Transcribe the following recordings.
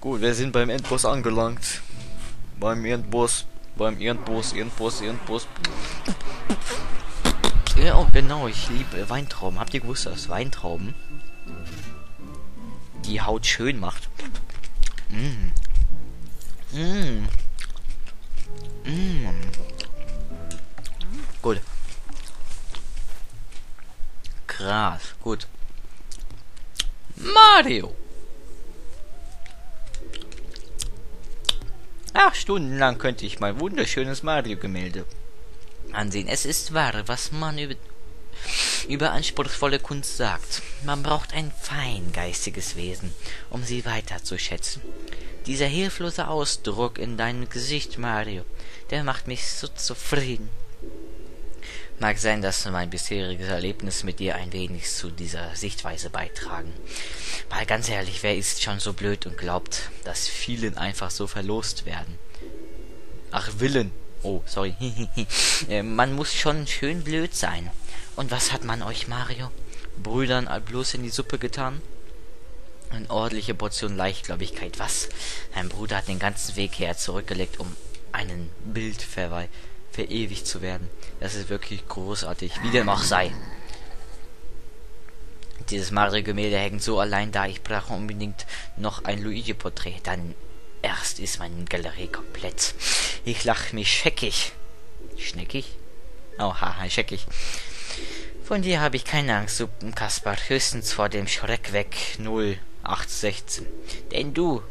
Gut, wir sind beim Endboss angelangt. Beim Endboss, beim Endboss, Endboss, Endboss. Ja, oh, genau, ich liebe Weintrauben. Habt ihr gewusst, dass Weintrauben die Haut schön macht? Mmh. Mmh. Mmh. Gut. Krass, gut. Mario. Ach, stundenlang könnte ich mein wunderschönes Mario-Gemälde ansehen. Es ist wahr, was man über, über anspruchsvolle Kunst sagt. Man braucht ein feingeistiges Wesen, um sie weiter zu schätzen. Dieser hilflose Ausdruck in deinem Gesicht, Mario, der macht mich so zufrieden. Mag sein, dass mein bisheriges Erlebnis mit dir ein wenig zu dieser Sichtweise beitragen. Mal ganz ehrlich, wer ist schon so blöd und glaubt, dass vielen einfach so verlost werden? Ach, Willen. Oh, sorry. Äh, man muss schon schön blöd sein. Und was hat man euch, Mario? Brüdern bloß in die Suppe getan? Eine ordentliche Portion Leichtgläubigkeit. Was? Dein Bruder hat den ganzen Weg her zurückgelegt, um einen Bildverweis verewigt zu werden. Das ist wirklich großartig. Wie dem auch sei. Dieses Mario-Gemälde hängt so allein da. Ich brauche unbedingt noch ein Luigi-Porträt. Dann erst ist meine Galerie komplett. Ich lach mich scheckig. Schneckig? Oh, scheckig. Von dir habe ich keine Angst, Suppenkaspar. Höchstens vor dem Schreck weg 0816. Denn du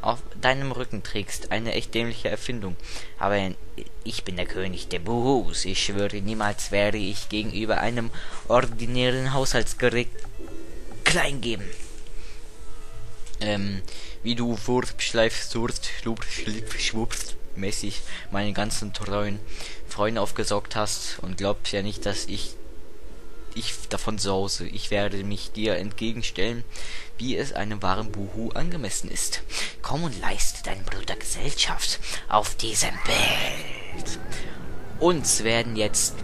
auf deinem Rücken trägst. Eine echt dämliche Erfindung. Aber ich bin der König der Buhus. Ich schwöre, niemals werde ich gegenüber einem ordinären Haushaltsgerät klein geben. Ähm, wie du Wurst, Schleif, Surst, Schlupf, Schlipf, Schwupst mäßig meine ganzen treuen Freunde aufgesaugt hast und glaubst ja nicht, dass ich ich davon sause. Ich werde mich dir entgegenstellen, wie es einem wahren Buhu angemessen ist. Komm und leiste deinem Bruder Gesellschaft auf diesem Bild. Uns werden jetzt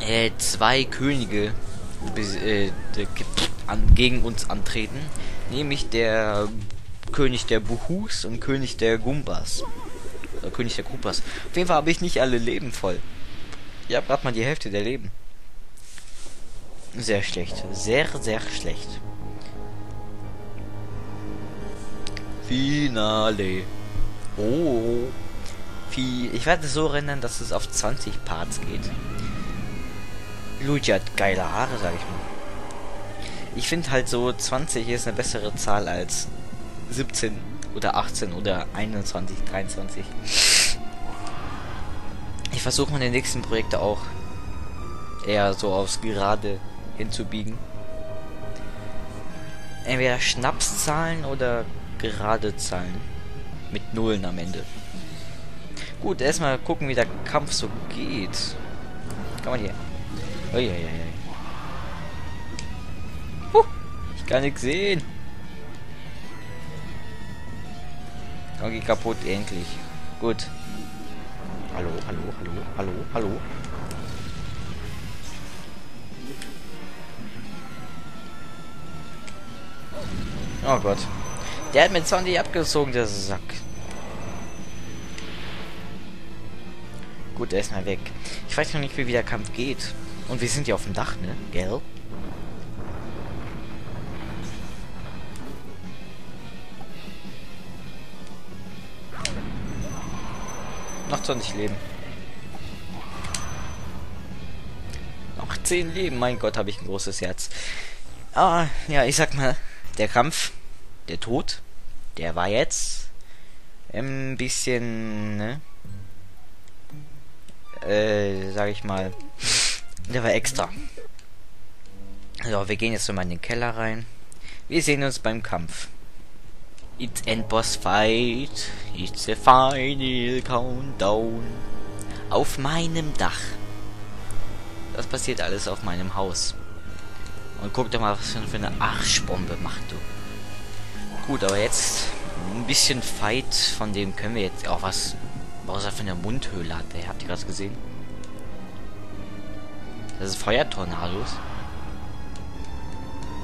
äh, zwei Könige äh, an, gegen uns antreten, nämlich der König der Buhus und König der Gumbas. Oder König der Kupas. Auf jeden Fall habe ich nicht alle Leben voll. Ich habe gerade mal die Hälfte der Leben. Sehr schlecht. Sehr, sehr schlecht. Finale. Oh. Ich werde es so rendern, dass es auf 20 Parts geht. Luigi hat geile Haare, sag ich mal. Ich finde halt so 20 ist eine bessere Zahl als 17 oder 18 oder 21, 23. Ich versuche meine nächsten Projekte auch eher so aufs Gerade hinzubiegen. Entweder Schnapszahlen oder gerade Zahlen. Mit Nullen am Ende. Gut, erstmal gucken, wie der Kampf so geht. Kann man hier. Uiuiui. Huh, ich kann nichts sehen. Okay, kaputt, endlich. Gut. Hallo, hallo, hallo, hallo, hallo. Oh Gott. Der hat mit Zombie abgezogen, der Sack. Gut, er ist mal weg. Ich weiß noch nicht, wie der Kampf geht. Und wir sind ja auf dem Dach, ne? Gell? Noch 20 Leben. Noch 10 Leben. Mein Gott, habe ich ein großes Herz. Ah, ja, ich sag mal, der Kampf, der Tod, der war jetzt ein bisschen, ne? Äh, sag ich mal, der war extra. So, wir gehen jetzt mal in den Keller rein. Wir sehen uns beim Kampf. It's end boss fight. It's a final countdown. Auf meinem Dach. Das passiert alles auf meinem Haus. Und guck doch mal, was für eine Arschbombe macht du. Gut, aber jetzt ein bisschen Fight, von dem können wir jetzt auch was, was er für eine Mundhöhle hat. Habt ihr gerade gesehen? Das ist Feuertornados.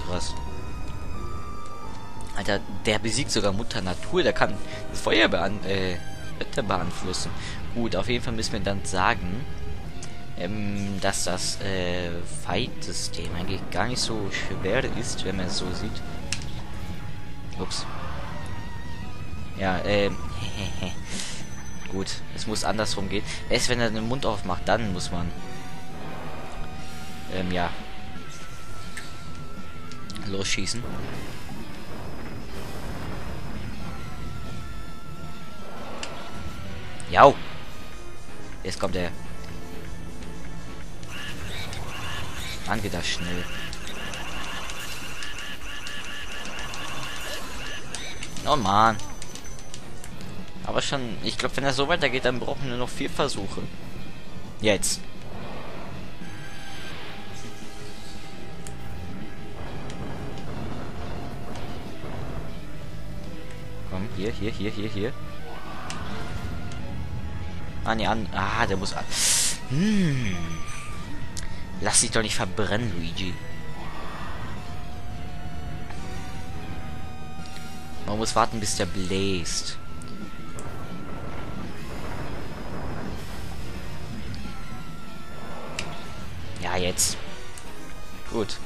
Krass. Alter, der besiegt sogar Mutter Natur. Der kann das Feuer bean äh, beeinflussen. Gut, auf jeden Fall müssen wir dann sagen, ähm, dass das äh, Fight-System eigentlich gar nicht so schwer ist, wenn man es so sieht. Ups. Ja, ähm, gut, es muss andersrum gehen. Erst wenn er den Mund aufmacht, dann muss man, ähm, ja, losschießen. Ja. Jetzt kommt er. Dann geht das schnell. Oh man. Aber schon, ich glaube, wenn er so weitergeht, dann brauchen wir noch vier Versuche. Jetzt. Komm, hier, hier, hier, hier, hier. Ah, nee, an. Ah, der muss. Hm. Lass dich doch nicht verbrennen, Luigi. Man muss warten, bis der bläst. Ja, jetzt. Gut.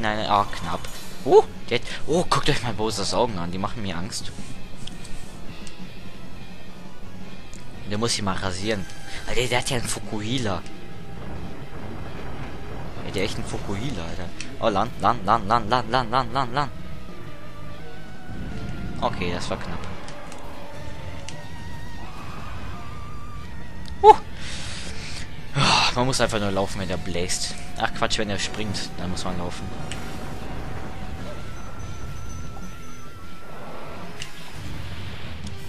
Nein, nein. Oh, knapp. Oh, der, oh, guckt euch mal Bowsers Augen an. Die machen mir Angst. Der muss sich mal rasieren. Alter, der hat ja einen Fukuhila. Ja, der echt einen Fukuhila, Alter. Oh, Land, Land, Land, Land, Land, Land, Land, Land, Land. Okay, das war knapp. Uh. Man muss einfach nur laufen, wenn der bläst. Quatsch, wenn er springt, dann muss man laufen.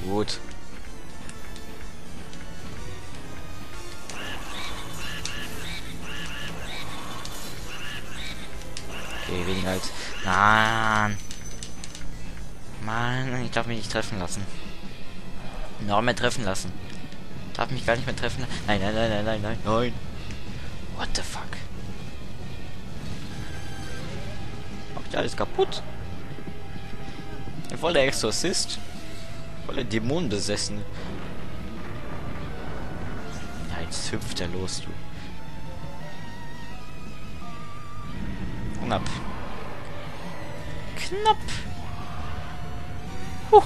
Gut. Okay, weniger als... Nein. Mann, ich darf mich nicht treffen lassen. Noch mehr treffen lassen. Darf mich gar nicht mehr treffen lassen. Nein, nein, nein, nein, nein, nein, nein. What the fuck? Macht ja alles kaputt. Voll der Exorzist. Voll der Dämonenbesessene. Ja, jetzt hüpft er los, du. Knapp. Knapp. Puh.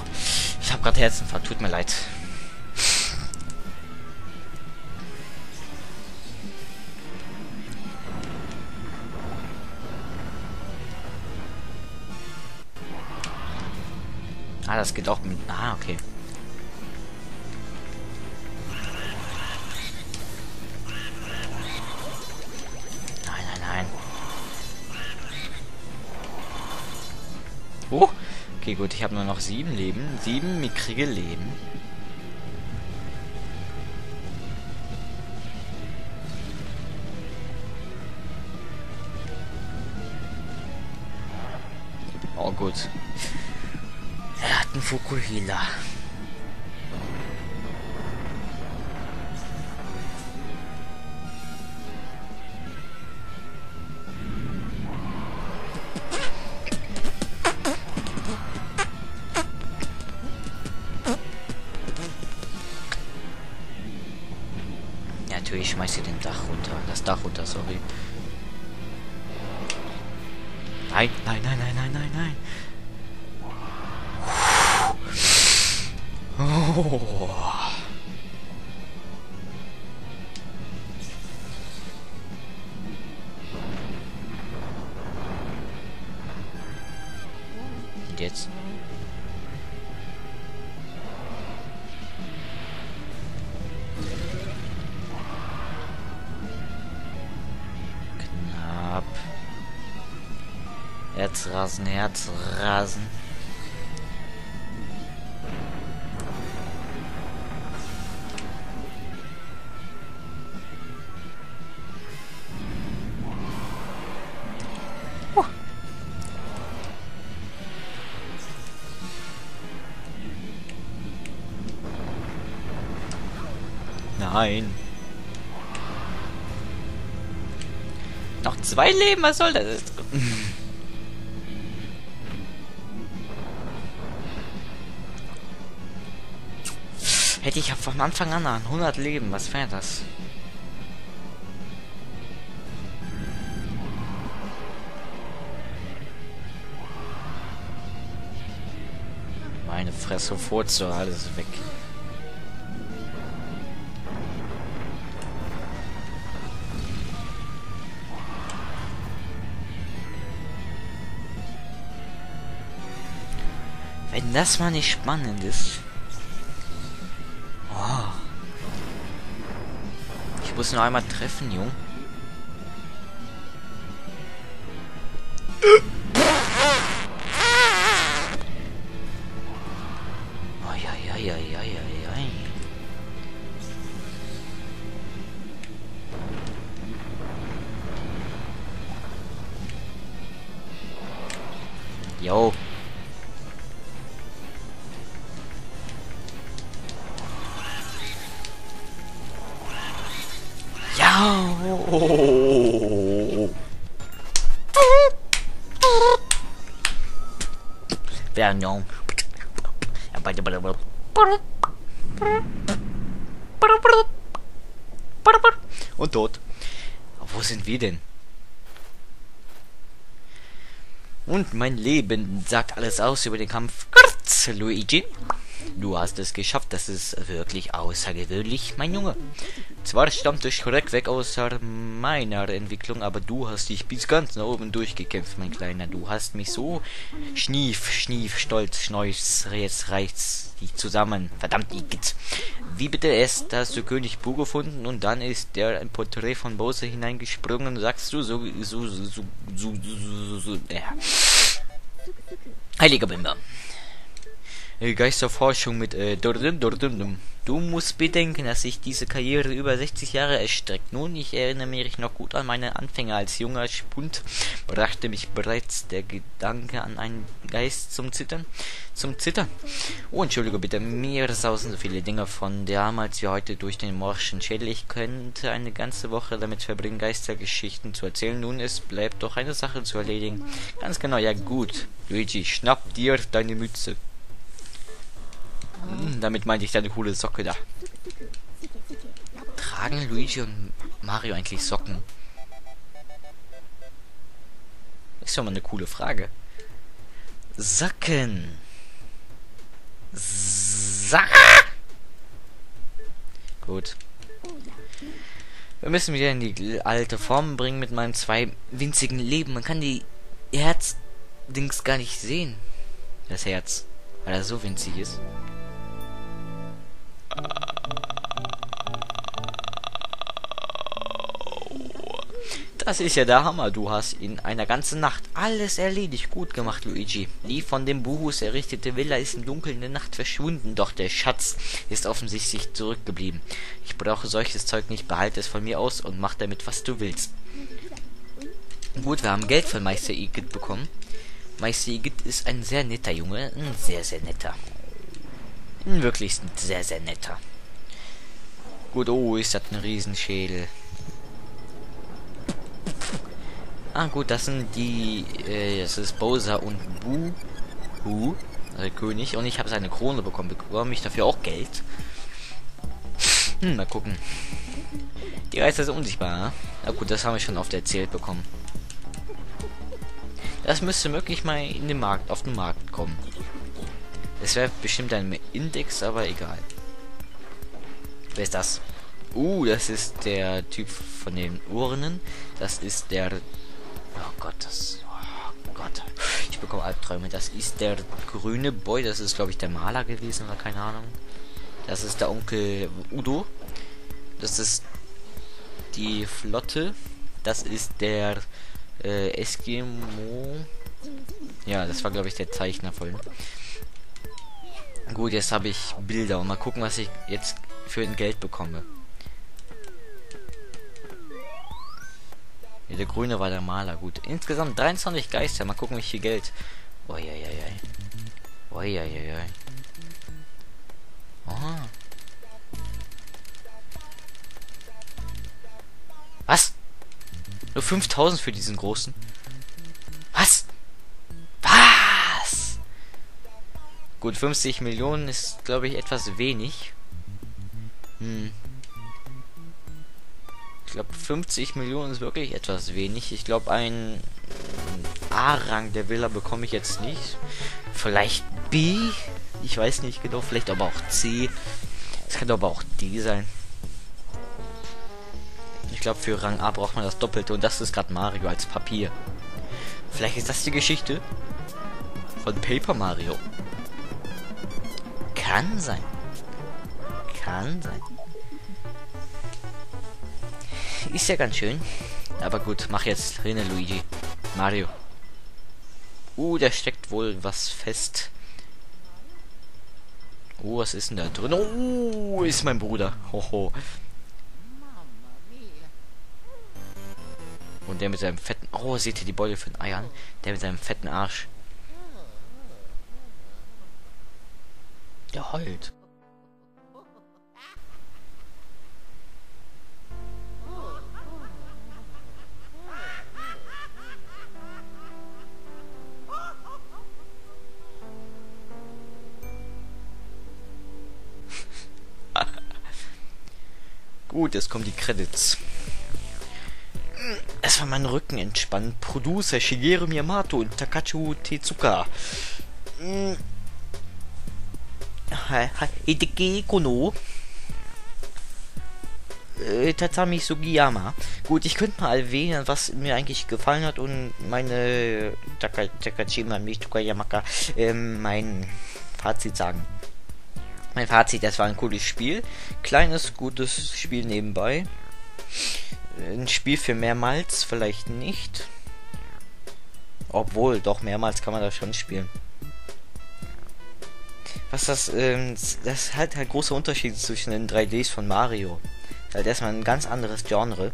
Ich habe gerade Herzinfarkt, tut mir leid. Ah, das geht auch mit... Ah, okay. Nein, nein, nein. Oh! Okay, gut, ich habe nur noch sieben Leben. Sieben mickrige Leben. Oh, gut. Fukuhila. Natürlich schmeißt ihr den Dach runter. Das Dach runter, sorry. Nein, nein, nein, nein, nein, nein, nein. Und jetzt? Knapp. Herzrasen, Herzrasen. Nein. Noch zwei Leben, was soll das? Hätte ich von Anfang an 100 Leben, was wäre das? Meine Fresse, Furze, alles weg. Wenn das mal nicht spannend ist. Oh. Ich muss nur einmal treffen, Jung. Vernon. Und tot. Wo sind wir denn? Und mein Leben sagt alles aus über den Kampf. Luigi. Du hast es geschafft, das ist wirklich außergewöhnlich, mein Junge. Zwar stammt der Schreck weg aus meiner Entwicklung, aber du hast dich bis ganz nach oben durchgekämpft, mein Kleiner. Du hast mich so schnief, schnief, stolz, schneus, jetzt reicht's dich zusammen. Verdammt, Igitt. Wie bitte erst hast du König Bu gefunden und dann ist der ein Porträt von Bowser hineingesprungen, sagst du so, so, so, so, so, so, so, ja. Heiliger Binder. Geisterforschung mit äh, Du musst bedenken, dass sich diese Karriere über 60 Jahre erstreckt. Nun, ich erinnere mich noch gut an meine Anfänge als junger Spund, brachte mich bereits der Gedanke an einen Geist zum Zittern. Zum Zittern. Oh, entschuldige bitte, mir sausen so viele Dinge von damals wie heute durch den morschen Schädel. Ich könnte eine ganze Woche damit verbringen, Geistergeschichten zu erzählen. Nun, es bleibt doch eine Sache zu erledigen. Ganz genau, ja gut. Luigi, schnapp dir deine Mütze. Hm, damit meinte ich deine coole Socke da. Tragen Luigi und Mario eigentlich Socken? Ist ja mal eine coole Frage. Socken. Sa Gut. Wir müssen wieder in die alte Form bringen mit meinen zwei winzigen Leben. Man kann die Herzdings gar nicht sehen. Das Herz. Weil er so winzig ist. Das ist ja der Hammer. Du hast in einer ganzen Nacht alles erledigt. Gut gemacht, Luigi. Die von dem Buhus errichtete Villa ist im Dunkeln der Nacht verschwunden, doch der Schatz ist offensichtlich zurückgeblieben. Ich brauche solches Zeug nicht. Behalte es von mir aus und mach damit, was du willst. Gut, wir haben Geld von Meister Igitt bekommen. Meister Igitt ist ein sehr netter Junge. Ein sehr, sehr netter. Ein wirklich sehr, sehr netter. Gut, oh, ist das ein Riesenschädel. Ah gut, das sind die, äh, das ist Bowser und Bu, Bu, also König. Und ich habe seine Krone bekommen. Bekomme ich dafür auch Geld? Hm, mal gucken. Die Reise ist unsichtbar. Na gut, das haben wir schon oft erzählt bekommen. Das müsste wirklich mal in den Markt, auf den Markt kommen. Es wäre bestimmt ein Index, aber egal. Wer ist das? Uh, das ist der Typ von den Urnen. Das ist der Oh Gott, das... Oh Gott. Ich bekomme Albträume. Das ist der grüne Boy. Das ist, glaube ich, der Maler gewesen oder keine Ahnung. Das ist der Onkel Udo. Das ist die Flotte. Das ist der äh, Eskimo. Ja, das war, glaube ich, der Zeichner von. Gut, jetzt habe ich Bilder und mal gucken, was ich jetzt für ein Geld bekomme. Ja, der Grüne war der Maler. Gut, insgesamt 23 Geister. Mal gucken, wie viel Geld. Uiuiui. Uiuiui. Aha. Was? Nur 5000 für diesen großen? Gut, 50 Millionen ist, glaube ich, etwas wenig. Hm. Ich glaube, 50 Millionen ist wirklich etwas wenig. Ich glaube, ein A-Rang der Villa bekomme ich jetzt nicht. Vielleicht B? Ich weiß nicht genau. Vielleicht aber auch C. Es kann aber auch D sein. Ich glaube, für Rang A braucht man das Doppelte. Und das ist gerade Mario als Papier. Vielleicht ist das die Geschichte von Paper Mario. Kann sein. Kann sein. Ist ja ganz schön. Aber gut, mach jetzt Rene Luigi. Mario. Uh, da steckt wohl was fest. Oh, was ist denn da drin? Oh, ist mein Bruder. Hoho. Und der mit seinem fetten... Oh, seht ihr die Beule von Eiern? Der mit seinem fetten Arsch. Der heult. Gut, jetzt kommen die Credits. Es war mein Rücken entspannt. Producer Shigeru Miyamoto und Takachu Tezuka. Hm. Hideki Kono. Äh, Tatsami Sugiyama. Gut, ich könnte mal erwähnen, was mir eigentlich gefallen hat und meine Taka, Takachima, nicht Tukayamaka, äh, mein Fazit sagen. Mein Fazit, das war ein cooles Spiel. Kleines, gutes Spiel nebenbei. Ein Spiel für mehrmals, vielleicht nicht. Obwohl, doch mehrmals kann man das schon spielen. Was das, ähm, das halt ein großer Unterschied zwischen den 3Ds von Mario. Halt erstmal ein ganz anderes Genre.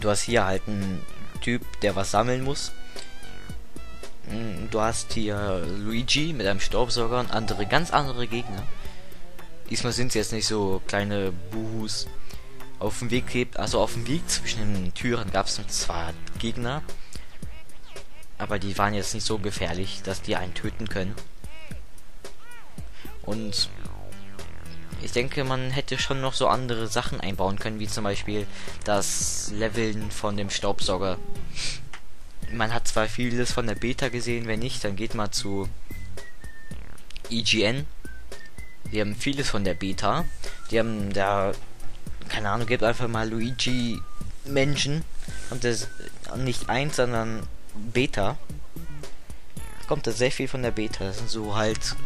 Du hast hier halt einen Typ, der was sammeln muss. Du hast hier Luigi mit einem Staubsauger und andere, ganz andere Gegner. Diesmal sind es jetzt nicht so kleine Buhus. Auf dem Weg also auf dem Weg zwischen den Türen gab es zwar Gegner, aber die waren jetzt nicht so gefährlich, dass die einen töten können. Und ich denke, man hätte schon noch so andere Sachen einbauen können, wie zum Beispiel das Leveln von dem Staubsauger man hat zwar vieles von der Beta gesehen, wenn nicht, dann geht mal zu IGN. Die haben vieles von der Beta. Die haben da, keine Ahnung, gibt einfach mal Luigi Menschen und das nicht eins, sondern Beta. Kommt da sehr viel von der Beta. Das sind so halt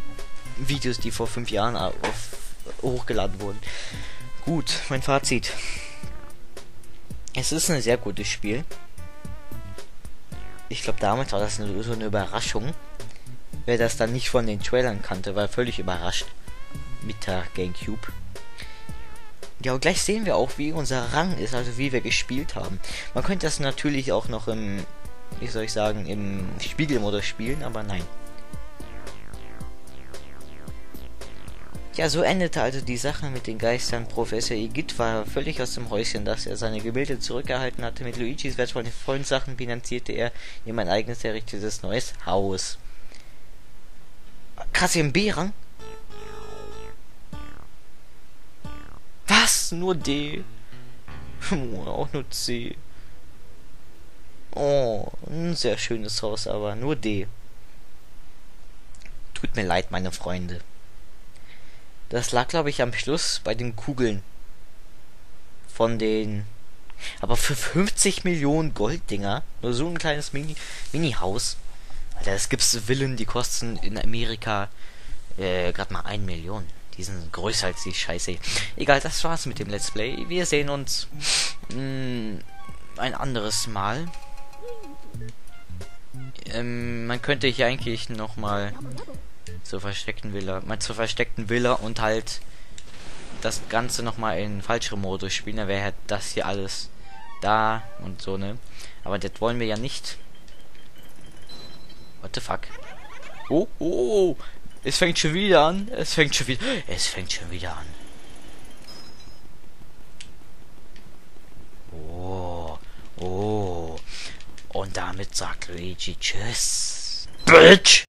Videos, die vor fünf Jahren auf, hochgeladen wurden. Gut, mein Fazit. Es ist ein sehr gutes Spiel ich glaube, damals war das eine, so eine Überraschung. Wer das dann nicht von den Trailern kannte, war völlig überrascht. Mit der Gamecube. Ja, und gleich sehen wir auch, wie unser Rang ist, also wie wir gespielt haben. Man könnte das natürlich auch noch im, wie soll ich sagen, im Spiegelmodus spielen, aber nein. Ja, so endete also die Sache mit den Geistern. Professor Igitt war völlig aus dem Häuschen, dass er seine Gebilde zurückerhalten hatte. Mit Luigis wertvollen Freundsachen finanzierte er ihm ein eigenes errichtetes neues Haus. Krass, im B-Rang? Was? Nur D? auch nur C. Oh, ein sehr schönes Haus, aber nur D. Tut mir leid, meine Freunde. Das lag, glaube ich, am Schluss bei den Kugeln. Von den. Aber für 50 Millionen Golddinger, nur so ein kleines Mini, Mini-Haus. Alter, es gibt Villen, die kosten in Amerika äh, gerade mal 1 Million. Die sind größer als die Scheiße. Egal, das war's mit dem Let's Play. Wir sehen uns mh, mm, ein anderes Mal. Ähm, man könnte hier eigentlich noch mal zur versteckten Villa, mal zur versteckten Villa und halt das Ganze nochmal in falschere Modus spielen, dann wäre halt das hier alles da und so, ne? Aber das wollen wir ja nicht. What the fuck? Oh, oh, oh, es fängt schon wieder an. Es fängt schon wieder. Es fängt schon wieder an. Oh. Und damit sagt Luigi Tschüss. Bitch!